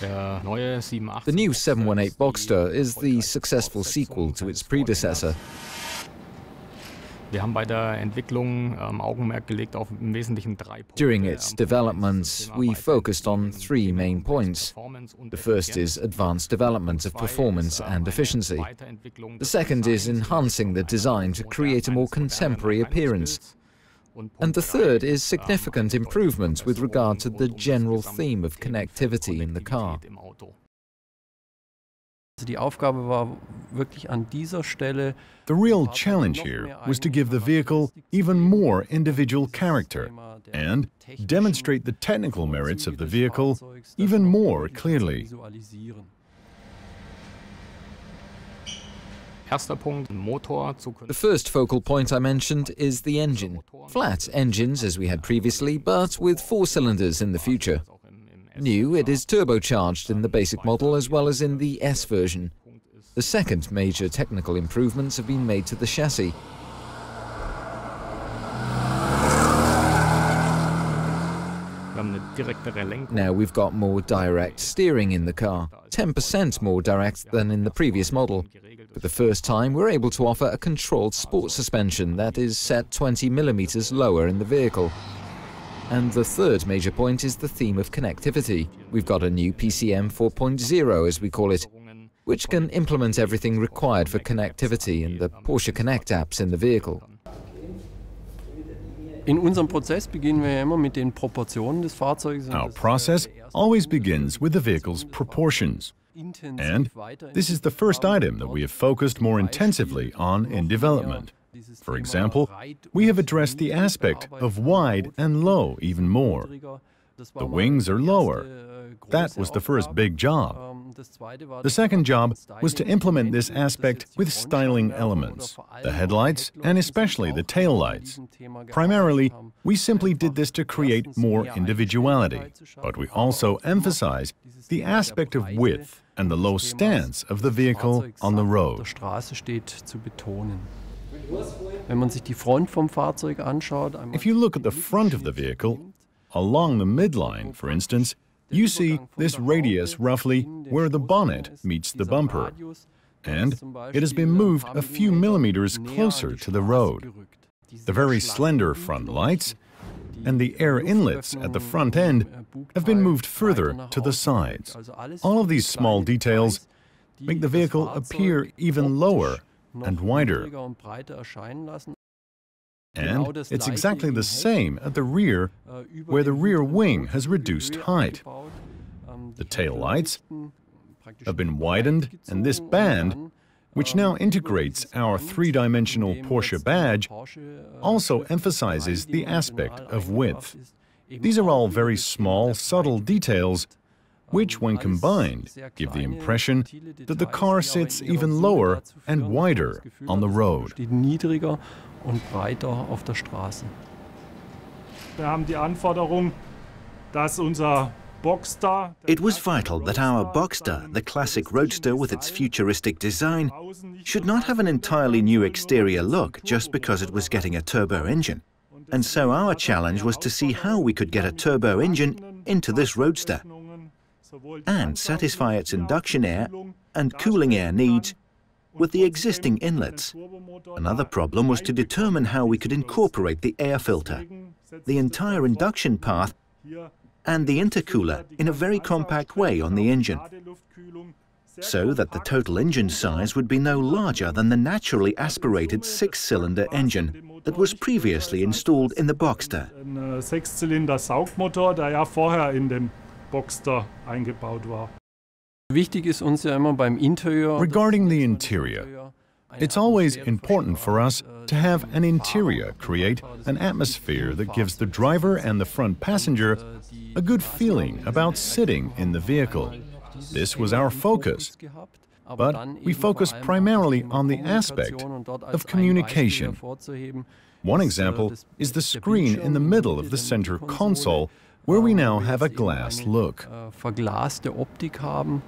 The new 718 Boxster is the successful sequel to its predecessor. Ähm, During its development, we focused on three main points. The first is advanced development of performance and efficiency. The second is enhancing the design to create a more contemporary appearance. And the third is significant improvements with regard to the general theme of connectivity in the car. The real challenge here was to give the vehicle even more individual character and demonstrate the technical merits of the vehicle even more clearly. The first focal point I mentioned is the engine. Flat engines as we had previously, but with four cylinders in the future. New, it is turbocharged in the basic model as well as in the S version. The second major technical improvements have been made to the chassis. Now we've got more direct steering in the car, 10% more direct than in the previous model. For the first time, we're able to offer a controlled sport suspension that is set 20 millimeters lower in the vehicle. And the third major point is the theme of connectivity. We've got a new PCM 4.0, as we call it, which can implement everything required for connectivity and the Porsche Connect apps in the vehicle. Our process always begins with the vehicle's proportions. And this is the first item that we have focused more intensively on in development. For example, we have addressed the aspect of wide and low even more. The wings are lower. That was the first big job. The second job was to implement this aspect with styling elements, the headlights and especially the tail lights. Primarily, we simply did this to create more individuality, but we also emphasize the aspect of width and the low stance of the vehicle on the road. If you look at the front of the vehicle, along the midline, for instance, you see this radius roughly where the bonnet meets the bumper, and it has been moved a few millimeters closer to the road. The very slender front lights and the air inlets at the front end have been moved further to the sides. All of these small details make the vehicle appear even lower and wider. And it's exactly the same at the rear, where the rear wing has reduced height. The tail lights have been widened, and this band, which now integrates our three-dimensional Porsche badge, also emphasizes the aspect of width. These are all very small, subtle details which, when combined, give the impression that the car sits even lower and wider on the road. It was vital that our Boxster, the classic roadster with its futuristic design, should not have an entirely new exterior look just because it was getting a turbo engine. And so our challenge was to see how we could get a turbo engine into this roadster and satisfy its induction air and cooling air needs with the existing inlets. Another problem was to determine how we could incorporate the air filter, the entire induction path, and the intercooler in a very compact way on the engine, so that the total engine size would be no larger than the naturally aspirated six-cylinder engine that was previously installed in the Boxster. Boxster eingebaut war. Regarding the interior, it's always important for us to have an interior create an atmosphere that gives the driver and the front passenger a good feeling about sitting in the vehicle. This was our focus. But we focus primarily on the aspect of communication. One example is the screen in the middle of the center console where we now have a glass look. Äh, haben